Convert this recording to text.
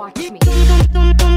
watch me.